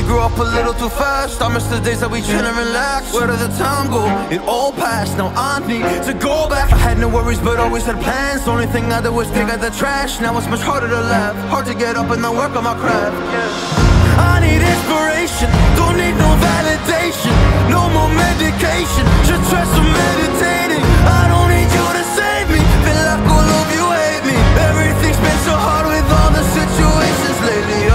we grew up a little too fast. I miss the days that we chill and relax. Where did the time go? It all passed, now I need to go back. I had no worries but always had plans. Only thing I did was dig out the trash. Now it's much harder to laugh. Hard to get up and then work on my craft. I need inspiration, don't need no validation. No more medication, just try some meditating. I don't need you to save me, feel like all of you hate me. Everything's been so hard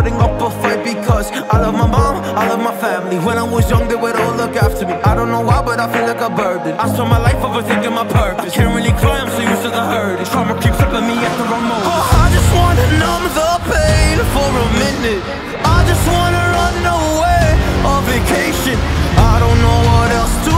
putting up a fight because I love my mom, I love my family. When I was young, they would all look after me. I don't know why, but I feel like a burden. I spend my life overthinking my purpose. Can't really cry, I'm so used to the hurt. Trauma keeps up me at the wrong moment. Oh, I just wanna numb the pain for a minute. I just wanna run away on vacation. I don't know what else to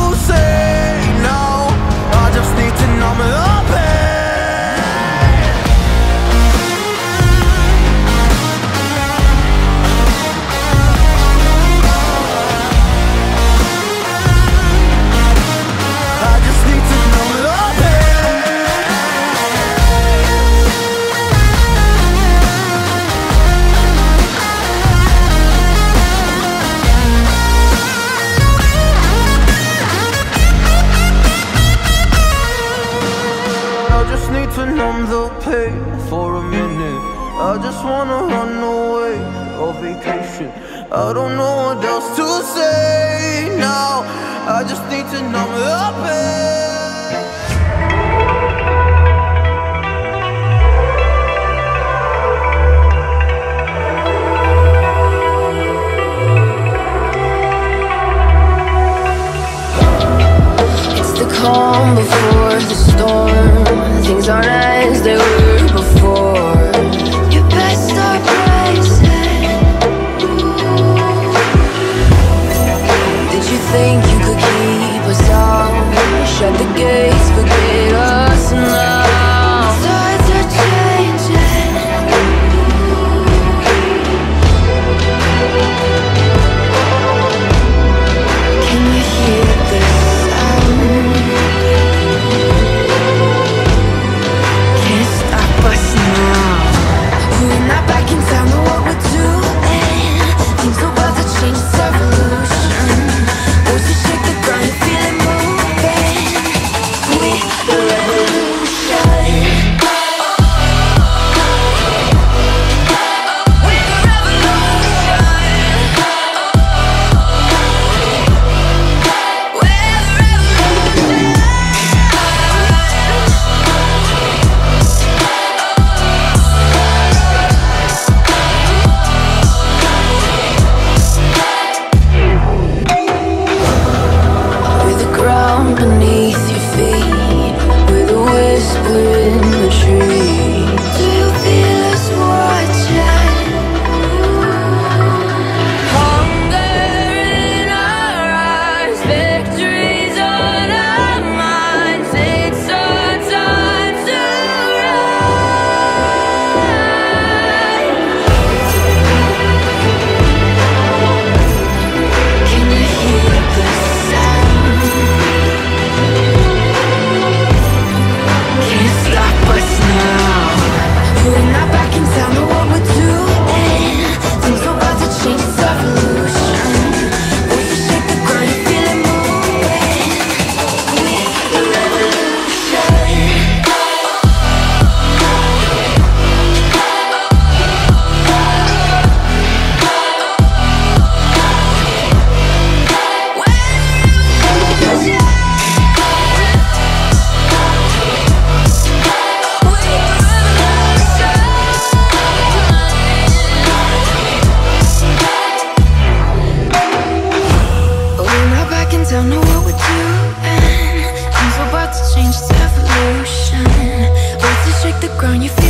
grown, you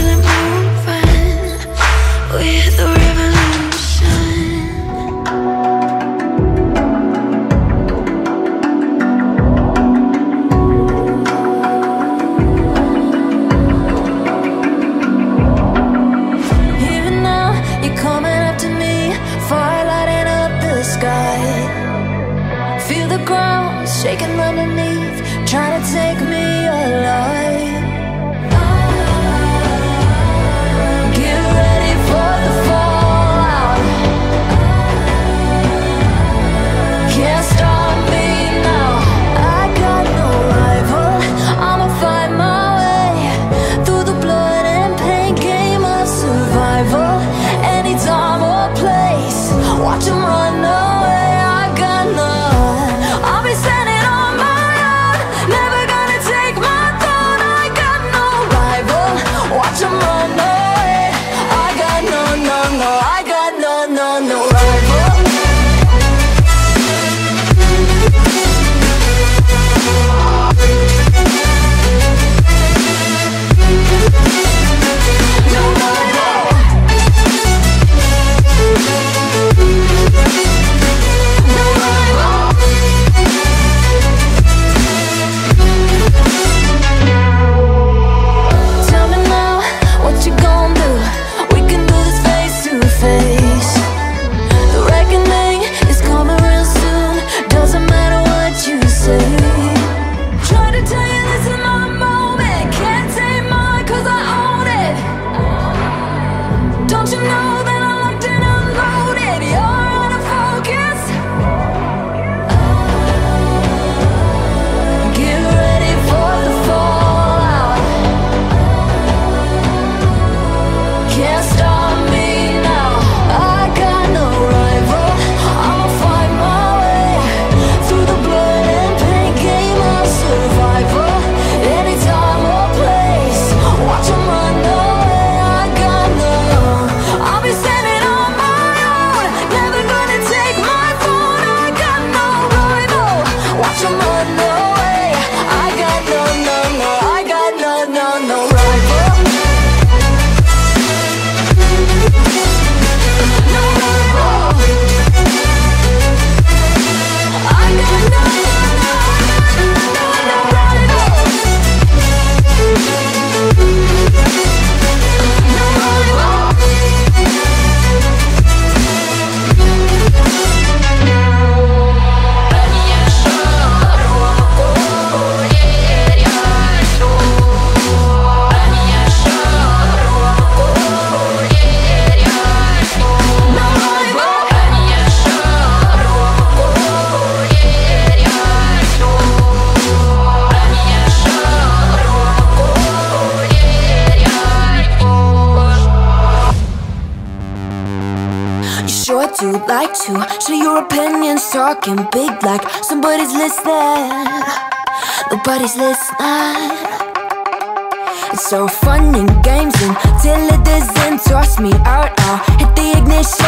So fun and games until it doesn't toss me out. I'll hit the ignition.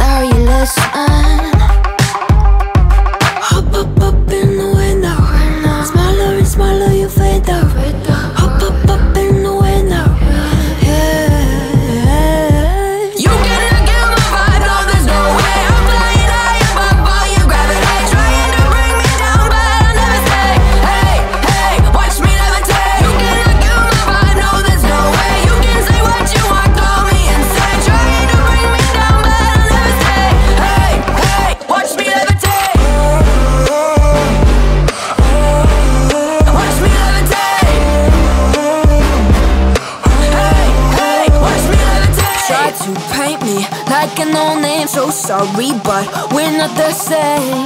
Now you listen. sorry, but we're not the same.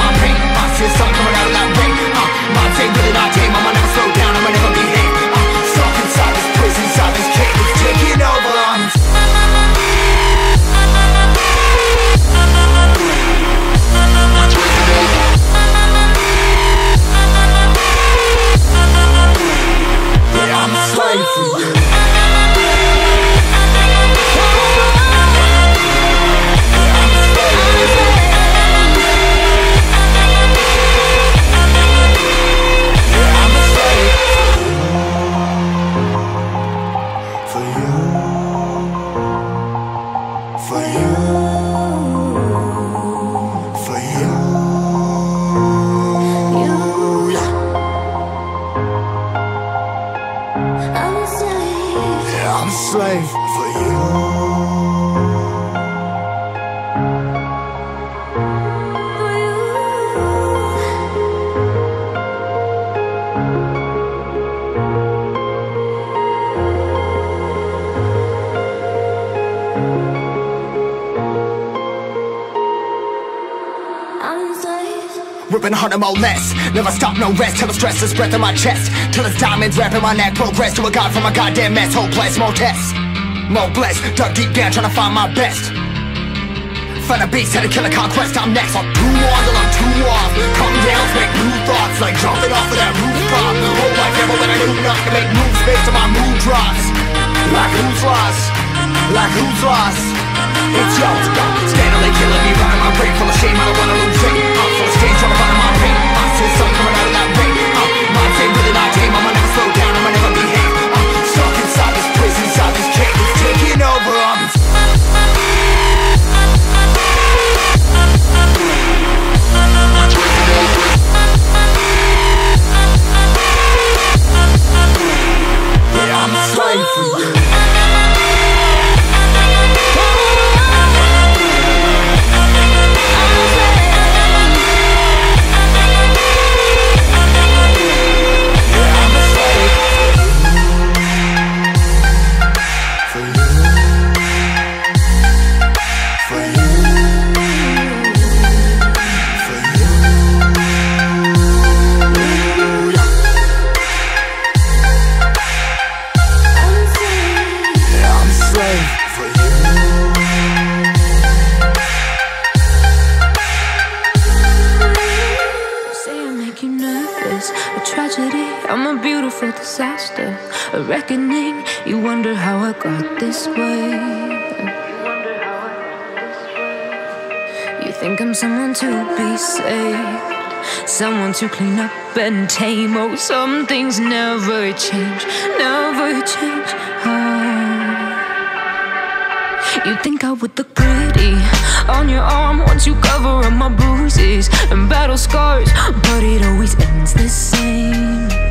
bitches up coming out of that ring uh, My day, really my day. I'ma never slow down, I'ma never behave uh, Stuck inside this prison, inside this cage 100 more less. Never stop, no rest. Till the stress is breath in my chest. Till it's diamonds wrapping my neck. Progress to a god from a goddamn mess. Hopeless, more tests. More blessed. Dug deep down trying to find my best. Find a beast, had to kill a conquest. I'm next. I'm too on till I'm too off Come down, make new thoughts. Like jumping off of that rooftop. Oh, Hold my never when I do not, To make moves based on my mood drops. Like who's lost? Like who's lost? It's yours Standing killing me, running my brain full of shame. I don't wanna lose it. Of stage, trying to run my pain. I the sun coming out of that rain. Uh, my tame, really my tame. I'ma never slow down, reckoning. You wonder how I got this way. You think I'm someone to be saved, someone to clean up and tame. Oh, some things never change, never change. Oh. You think I would look pretty on your arm once you cover up my bruises and battle scars, but it always ends the same.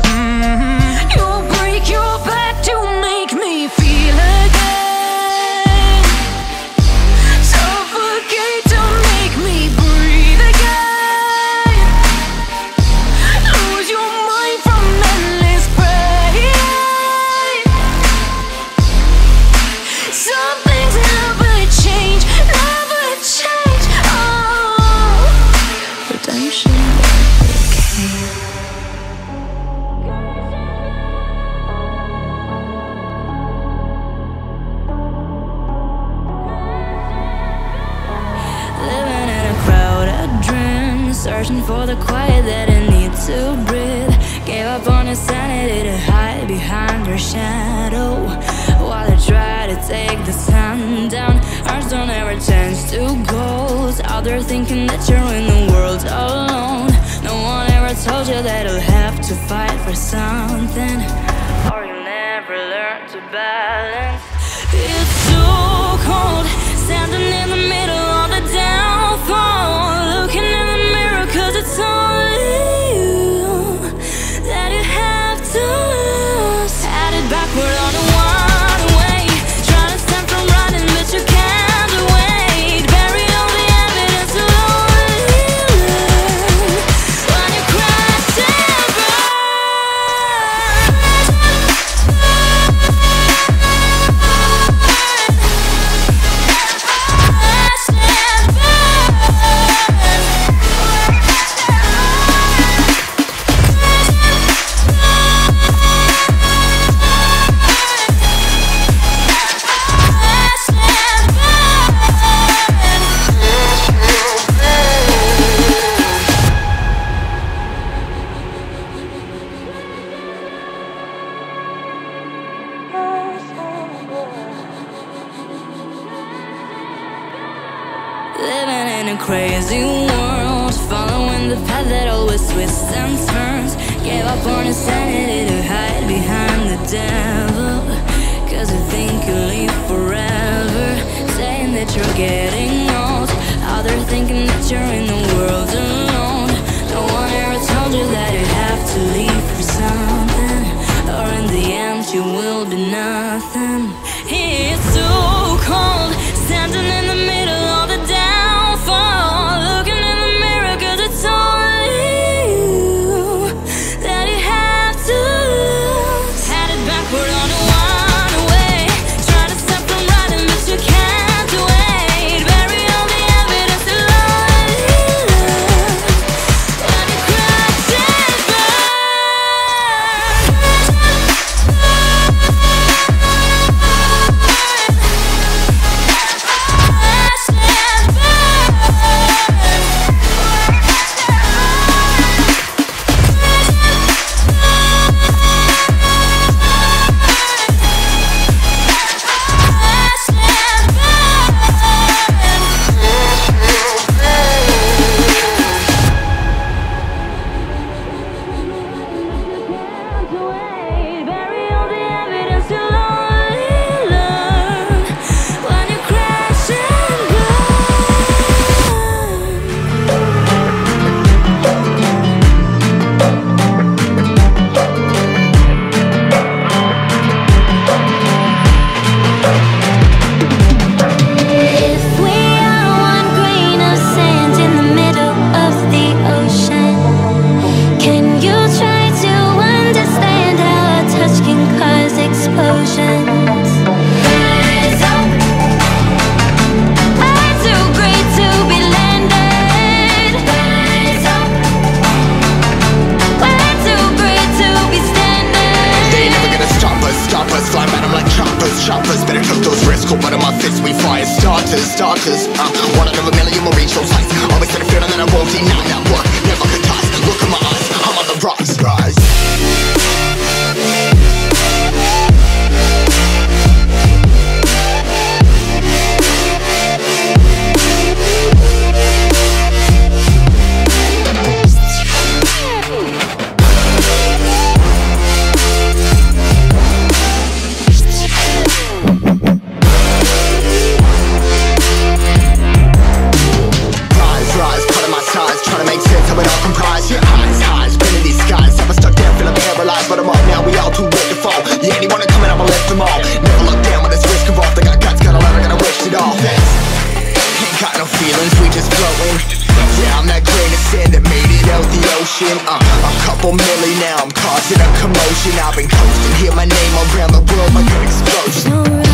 Hear my name around the world, my gun explodes.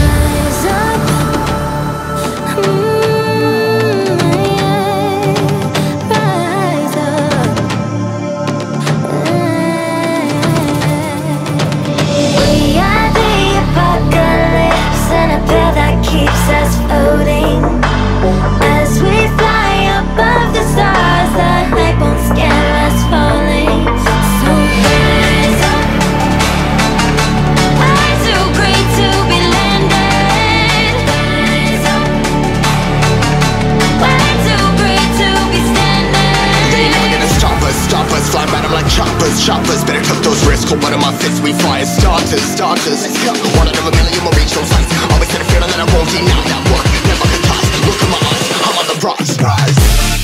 slime at them like choppers, choppers. Better took those risks, hold one in my fists We fire starters, starters. One out of a million will reach those heights. Always had a feeling that I won't deny that work. Never could toss, look at my eyes I'm on the rise, rise.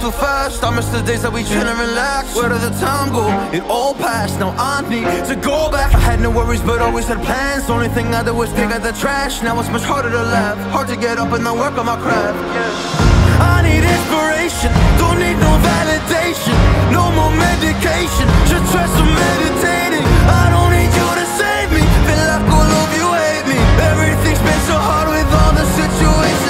Too fast. I miss the days that we chill and relax. Where did the time go? It all passed. Now I need to go back. I had no worries, but always had plans. Only thing I did was dig out the trash. Now it's much harder to laugh. Hard to get up and work on my craft. I need inspiration. Don't need no validation. No more medication. Just try some meditating. I don't need you to save me. Feel like all of you hate me. Everything's been so hard with all the situations.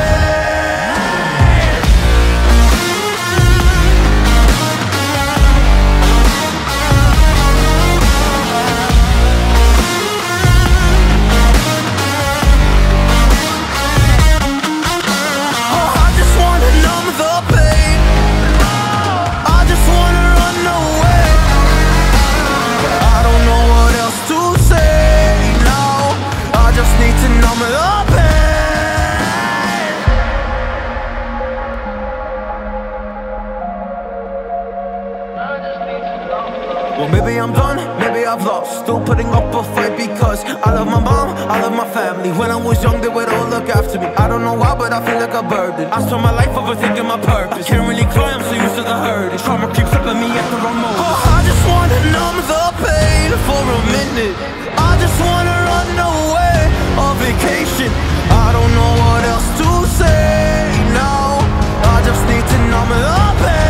After me. I don't know why, but I feel like a burden. I spend my life overthinking my purpose. I can't really cry, I'm so used to the hurt. Trauma keeps up at me at the wrong moment. Oh, I just wanna numb the pain for a minute. I just wanna run away on vacation. I don't know what else to say now. I just need to numb the pain.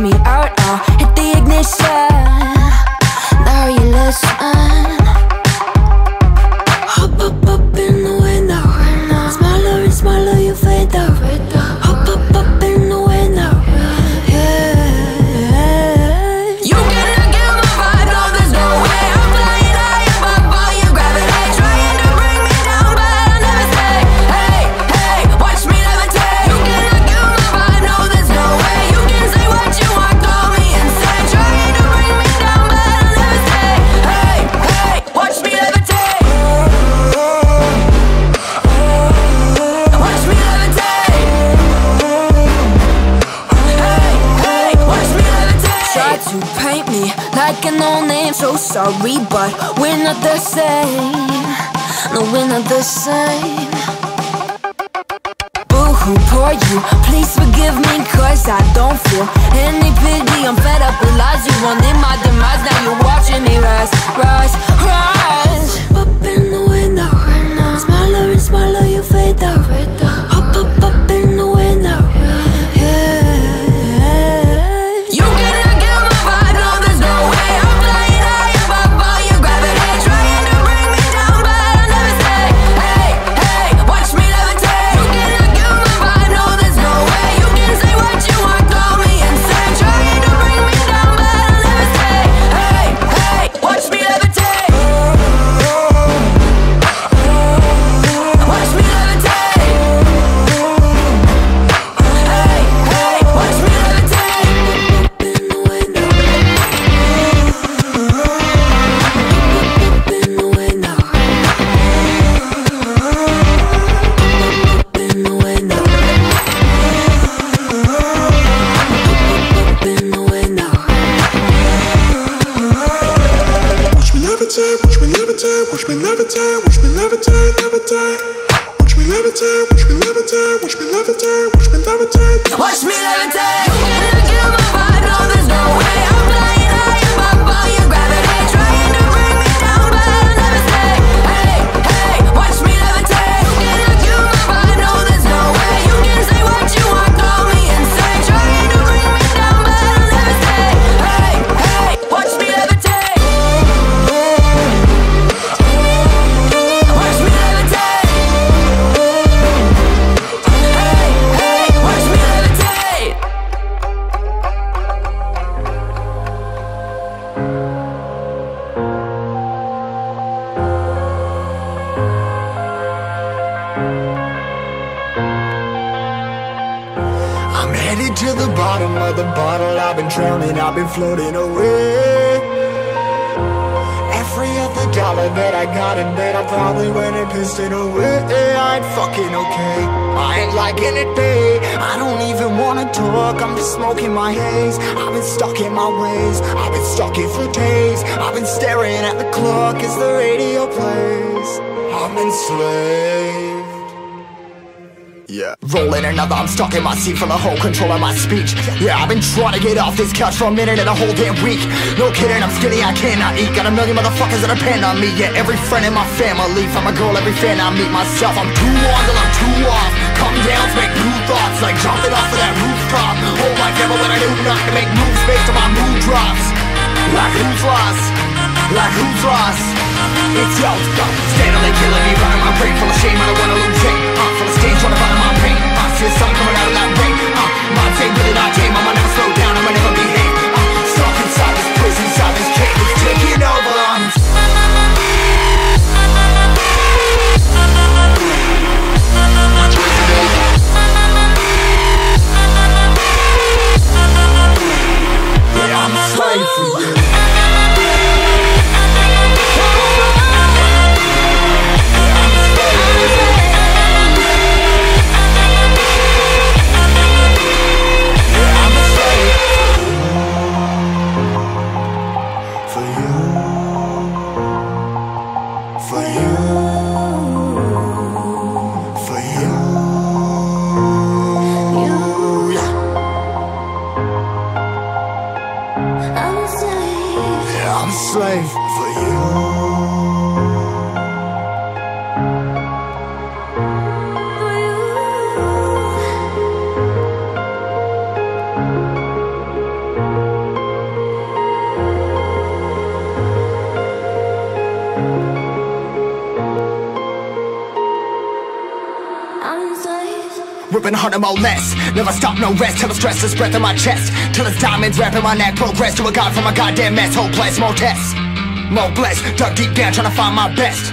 Me out. For the whole control of my speech. Yeah, I've been trying to get off this couch for a minute and a whole damn week. No kidding, I'm skinny, I cannot eat. Got a million motherfuckers that depend on me. Yeah, every friend in my family. From a girl, every fan I meet myself. I'm too on till I'm too off. Come down make new thoughts, like jumping off of that rooftop. Whole life never when I knew not to make moves based on my mood drops. Like who's lost? Like who's lost? It's yo, go. Steadily killing me, running my brain full of shame. I don't wanna lose shape. Uh, full of stage, trying to find my pain. I see the sun coming out of that rain. Uh, my take really not tame. I'ma never slow down. I'ma never behave. Uh, stuck inside this prison, inside this cage. It's taking over. More less. Never stop, no rest. Till the stress is breath in my chest. Till it's diamonds wrapping my neck. Progress to a god from a goddamn mess. Hopeless, more tests. More blessed. Dug deep down, trying to find my best.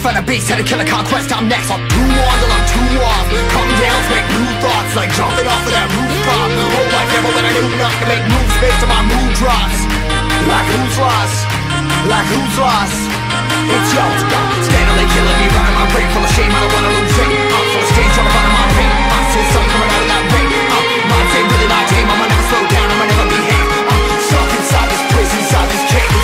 Find a beast, had to kill a conquest. I'm next. I'm too on till I'm too off. Come down, make new thoughts. Like jumping off of that rooftop. Whole life never when I knew not to make moves based on my mood drops. Like who's lost? Like who's lost? It's yo, steadily killing me, running my brain full of shame. I don't wanna lose it. I'm full of stage, trying to find my pain. I see the sun coming out of that rain. Uh, my day really not tame. I'ma never slow down. I'ma never. Uh, stuck inside this prison, inside this cage.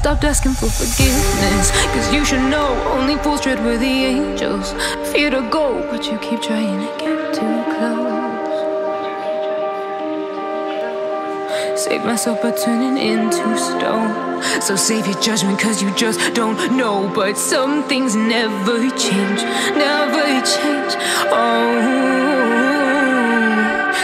stopped asking for forgiveness. Cause you should know only fools tread with the angels. Fear to go, but you keep trying to get too close. Save myself by turning into stone. So save your judgment, cause you just don't know. But some things never change, never change. Oh,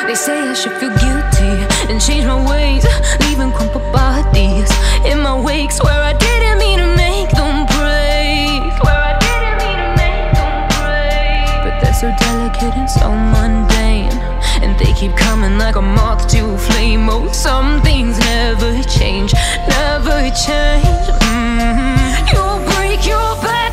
they say I should feel guilty and change my ways, leaving crumpled bodies in my wake. where I didn't mean to make them break. Where I didn't mean to make them break. But they're so delicate and so mundane, and they keep coming like a moth to a flame. Oh, some things never change, never change. Mm -hmm. You'll break your back.